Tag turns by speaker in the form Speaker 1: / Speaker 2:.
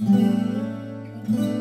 Speaker 1: Música